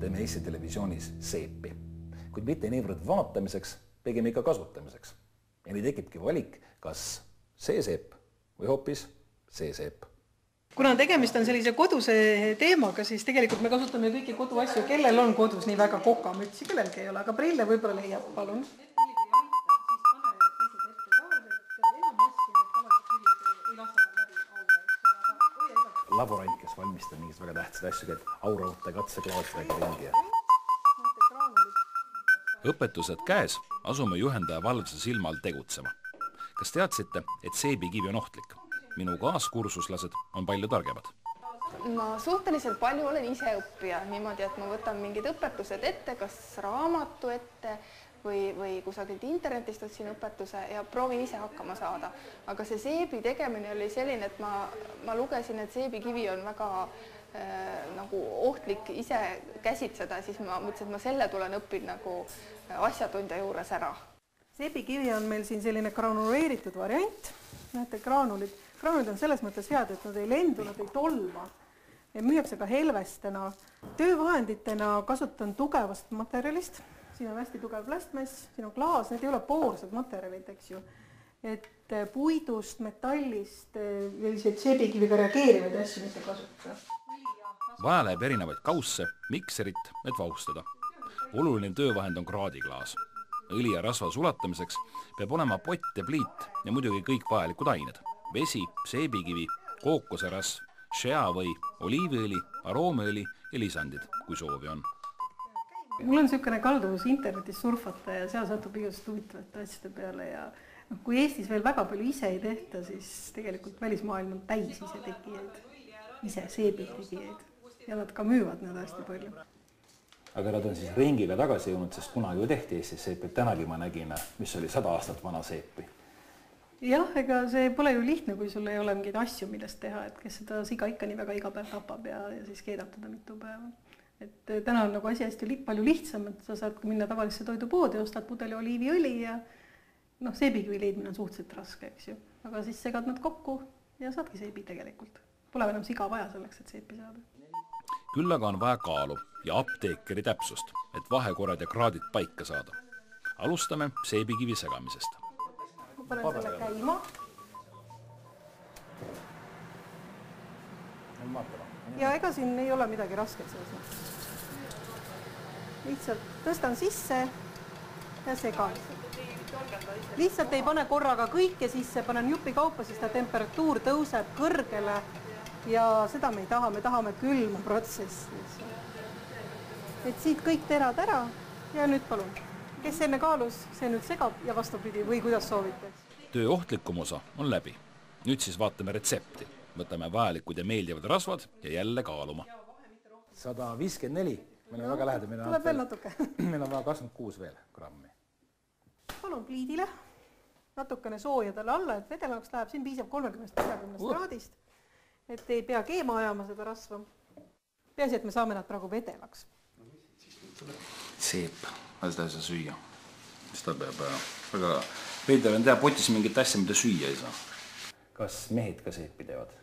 teeme Eesti Televisioonis seepi, kuid mitte niivõrd vaatamiseks, pigem ikka kasutamiseks. ja nii tekibki valik, kas see seep või hoopis see seep kuna tegemist on sellise koduse teemaga, siis tegelikult me kasutame kõiki koduasju, kellel on kodus nii väga kokamütsi, kellelgi ei ole, aga prille võib-olla leiab, palun. Laborant, kes valmistab mingeid väga tähtsaid asju, käib auravate katseklaasidega ringi ja õpetused käes, asume juhendaja valvsa silma all tegutsema. kas teadsite, et seebikivi on ohtlik? minu kaaskursuslased on palju targemad. ma suhteliselt palju olen iseõppija niimoodi, et ma võtan mingid õpetused ette, kas raamatu ette või, või kusagilt internetist otsin õpetuse ja proovin ise hakkama saada. aga see seebi tegemine oli selline, et ma, ma lugesin, et seebikivi on väga äh, nagu ohtlik ise käsitseda, siis ma mõtlesin, et ma selle tulen õpin nagu asjatundja juures ära. seebikivi on meil siin selline granuleeritud variant, näete graanulid kraanid on selles mõttes head, et nad ei lendu, nad ei tolma. müüakse ka helvestena. töövahenditena kasutan tugevast materjalist, siin on hästi tugev plastmass, siin on klaas, need ei ole poorsed materjalid, eks ju. et puidust, metallist, selliseid seebikiviga reageerivaid asju mitte kasutada. vaja läheb erinevaid kausse, mikserit, et vaustada. oluline töövahend on kraadiklaas õli ja rasva sulatamiseks peab olema pott ja pliit ja muidugi kõik vajalikud ained vesi, seebikivi, kookosrasv, shea või oliiviõli, aroomiõli ja lisandid, kui soovi on. Mul on niisugune kalduvus internetis surfata ja seal satub igasuguste huvitavate asjade peale ja noh, kui Eestis veel väga palju ise ei tehta, siis tegelikult välismaailm on täis isetegijaid, ise seebitegijaid ja nad ka müüvad neid hästi palju. Aga nad on siis ringiga tagasi jõudnud, sest kunagi ju tehti Eestis seepi, tänagi ma nägin, mis oli sada aastat vana seepi. Jah, ega see pole ju lihtne, kui sul ei ole mingeid asju, millest teha, et kes seda siga ikka nii väga iga päev tapab ja, ja siis keedab teda mitu päeva. Et eh, täna on nagu asi hästi li palju lihtsam, et sa saad minna tavalisse toidupoodi, ostad pudeli oliiviõli ja noh, seebikivi leidmine on suhteliselt raske, eks ju, aga siis segad nad kokku ja saadki seebi tegelikult. Pole enam siga vaja selleks, et seepi saada. küll aga on vaja kaalu ja apteekri täpsust, et vahekorrad ja kraadid paika saada. alustame seebikivi segamisest panen selle käima. Ja ega siin ei ole midagi rasket selles mõttes. lihtsalt tõstan sisse ja segan. lihtsalt ei pane korraga kõike sisse, panen jupikaupa, siis ta temperatuur tõuseb kõrgele ja seda me ei taha, me tahame külma protsessi. et siit kõik terad ära ja nüüd palun kes enne kaalus, see nüüd segab ja vastupidi või kuidas soovite? töö ohtlikum osa on läbi. nüüd siis vaatame retsepti, võtame vajalikud ja meeldivad rasvad ja jälle kaaluma. sada viiskümmend neli, me oleme väga lähedal. tuleb veel natuke meil on vaja kakskümmend kuus veel grammi. palun pliidile natukene sooja talle alla, et vedelamaks läheb, siin piisab kolmekümnest, neljakümnest uh. kraadist. et ei pea keema ajama seda rasva. peaasi, et me saame nad praegu vedelaks. seep aga seda ei saa süüa. seda peab äh, väga veider on teha potis mingit asja, mida süüa ei saa. kas mehed ka seepi teevad?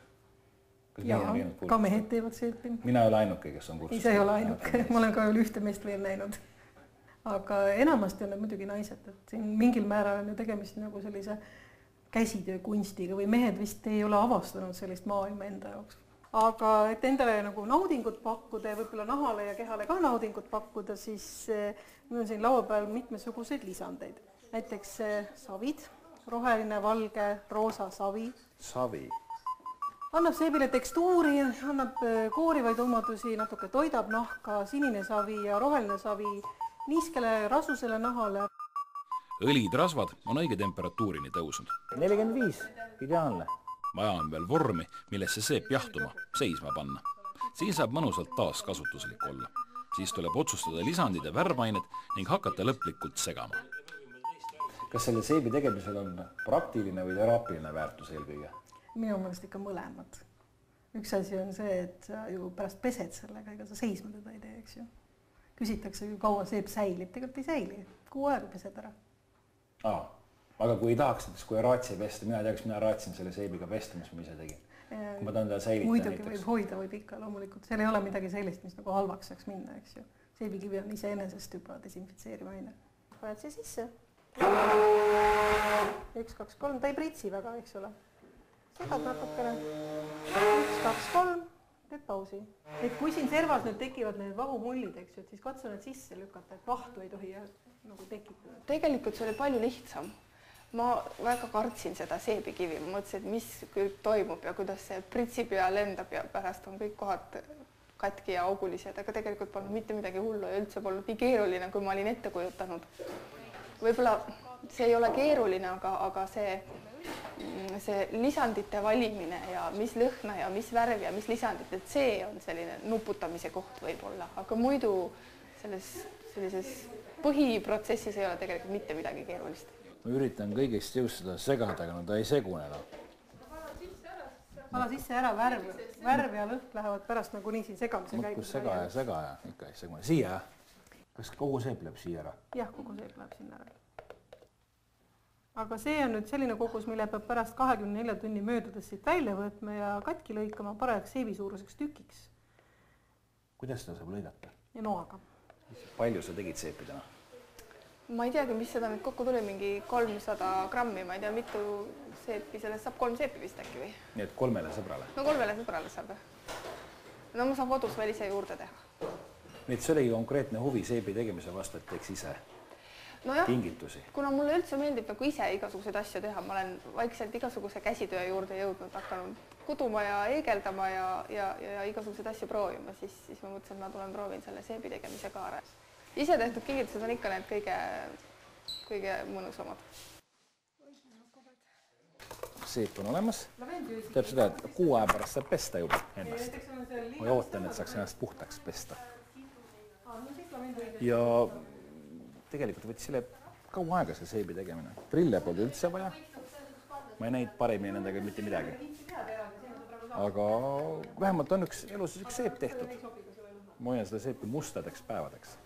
Jaa, ka mehed teevad seepi. mina ei ole ainuke, kes on kursus. ei, sa ei ole ainuke, ma olen ka veel ühte meest veel näinud. aga enamasti on need muidugi naised, et siin mingil määral on ju tegemist nagu sellise käsitöökunstiga või mehed vist ei ole avastanud sellist maailma enda jaoks aga et endale nagu naudingut pakkuda ja võib-olla nahale ja kehale ka naudingut pakkuda, siis eh, mul on siin laua peal mitmesuguseid lisandeid. näiteks eh, savid, roheline, valge, roosa savi. savi. Annab seebile tekstuuri, annab eh, koorivaid omadusi, natuke toidab nahka, sinine savi ja roheline savi niiskele rasusele nahale. õlid, rasvad on õige temperatuurini tõusnud. nelikümmend viis, ideaalne vaja on veel vormi, millesse seep jahtuma, seisma panna. siin saab mõnusalt taaskasutuslik olla. siis tuleb otsustada lisandid ja värvained ning hakata lõplikult segama. kas selle seebi tegemisel on praktiline või teraapiline väärtus eelkõige? Minu meelest ikka mõlemad. üks asi on see, et sa ju pärast pesed sellega, ega sa seisma teda ei tee, eks ju. küsitakse ju, kaua seep säilib, tegelikult ei säili, kuu aega pesed ära. aa aga kui ei tahaks näiteks, kui raatsi pesta, mina ei tea, kas mina raatsin selle seebiga pesta, mis ma ise tegin. kui ma tahan teda säilitada muidugi näiteks. võib hoida, võib ikka loomulikult, seal ei ole midagi sellist, mis nagu halvaks saaks minna, eks ju. seebikivi on iseenesest juba desinfitseeriv aine. paned siia sisse. üks, kaks, kolm, ta ei pritsi väga, eks ole. Segad natukene. üks, kaks, kolm, teed pausi. et kui siin servas nüüd tekivad need vahumullid, eks ju, et siis katsu need sisse lükata, et vahtu ei tohi nagu tekitada. tegelikult see oli palju lihtsam. ma väga kartsin seda seebikivi, ma mõtlesin, et mis kõik toimub ja kuidas see pritsib ja lendab ja pärast on kõik kohad katki ja augulised, aga tegelikult polnud mitte midagi hullu ja üldse polnud nii keeruline, kui ma olin ette kujutanud. võib-olla see ei ole keeruline, aga, aga see, see lisandite valimine ja mis lõhna ja mis värv ja mis lisandit, et see on selline nuputamise koht võib-olla, aga muidu selles sellises põhiprotsessis ei ole tegelikult mitte midagi keerulist ma üritan kõigest jõust seda segada, aga no ta ei segune enam. vala sisse ära värv, värv ja lõhn lähevad pärast nagunii siin segamise käigus. sega ja sega ja ikka ei segune. siia jah? kas kogu seep läheb siia ära? jah, kogu seep läheb sinna ära. Aga see on nüüd selline kogus, mille peab pärast kahekümne nelja tunni möödudes siit välja võtma ja katki lõikama parajaks seebisuuruseks tükiks kuidas seda saab lõigata? ja noaga. palju sa tegid seepi täna? ma ei teagi, mis seda nüüd kokku tuli, mingi kolmsada grammi, ma ei tea, mitu seepi, sellest saab kolm seepi vist äkki või? nii et kolmele sõbrale. no kolmele sõbrale saab jah. no ma saan kodus veel ise juurde teha. nii et see oligi konkreetne huvi seebi tegemise vastu, et teeks ise nojah, kuna mulle üldse meeldib nagu ise igasuguseid asju teha, ma olen vaikselt igasuguse käsitöö juurde jõudnud, hakanud kuduma ja heegeldama ja, ja, ja igasuguseid asju proovima, siis, siis ma mõtlesin, et ma tulen proovin selle seebi tegemise ka ära. ise tehtud kingitused on ikka need kõige, kõige mõnusamad. seep on olemas. tähendab seda, et kuu aja pärast saab pesta juba ennast. ma ootan, et saaks ennast puhtaks pesta. ja tegelikult võttis selle kaua aega, see seebi tegemine. prille polnud üldse vaja. ma ei näinud paremini nendega mitte midagi. aga vähemalt on üks elus üks seep tehtud. ma hoian seda seepi mustadeks päevadeks.